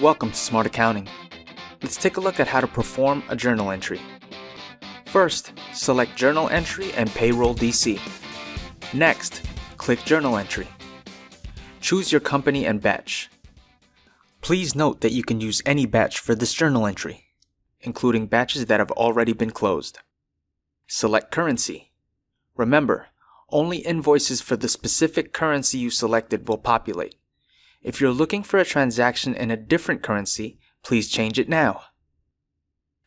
Welcome to SmartAccounting. Let's take a look at how to perform a journal entry. First, select Journal Entry and Payroll DC. Next, click Journal Entry. Choose your company and batch. Please note that you can use any batch for this journal entry, including batches that have already been closed. Select Currency. Remember, only invoices for the specific currency you selected will populate. If you're looking for a transaction in a different currency, please change it now.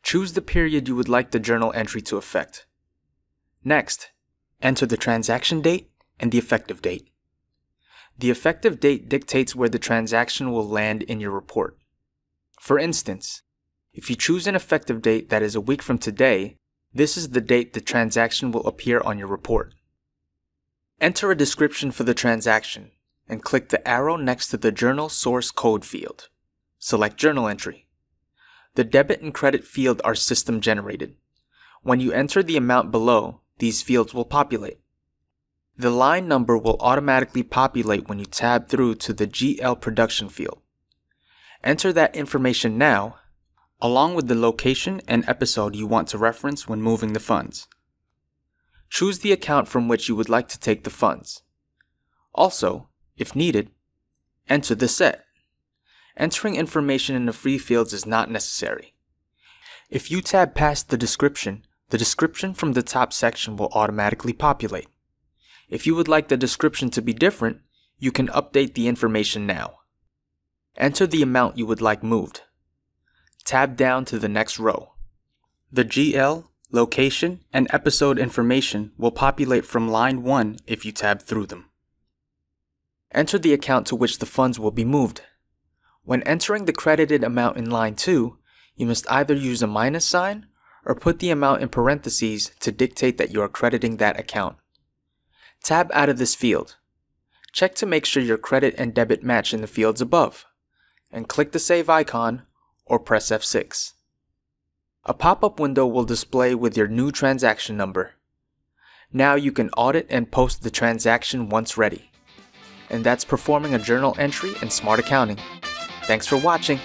Choose the period you would like the journal entry to affect. Next, enter the transaction date and the effective date. The effective date dictates where the transaction will land in your report. For instance, if you choose an effective date that is a week from today, this is the date the transaction will appear on your report. Enter a description for the transaction and click the arrow next to the journal source code field. Select Journal Entry. The debit and credit field are system generated. When you enter the amount below, these fields will populate. The line number will automatically populate when you tab through to the GL production field. Enter that information now, along with the location and episode you want to reference when moving the funds. Choose the account from which you would like to take the funds. Also, if needed, enter the set. Entering information in the free fields is not necessary. If you tab past the description, the description from the top section will automatically populate. If you would like the description to be different, you can update the information now. Enter the amount you would like moved. Tab down to the next row. The GL, location, and episode information will populate from line 1 if you tab through them. Enter the account to which the funds will be moved. When entering the credited amount in line 2, you must either use a minus sign or put the amount in parentheses to dictate that you are crediting that account. Tab out of this field. Check to make sure your credit and debit match in the fields above, and click the save icon or press F6. A pop-up window will display with your new transaction number. Now you can audit and post the transaction once ready and that's performing a journal entry in SmartAccounting. Thanks for watching.